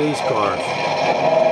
these cars.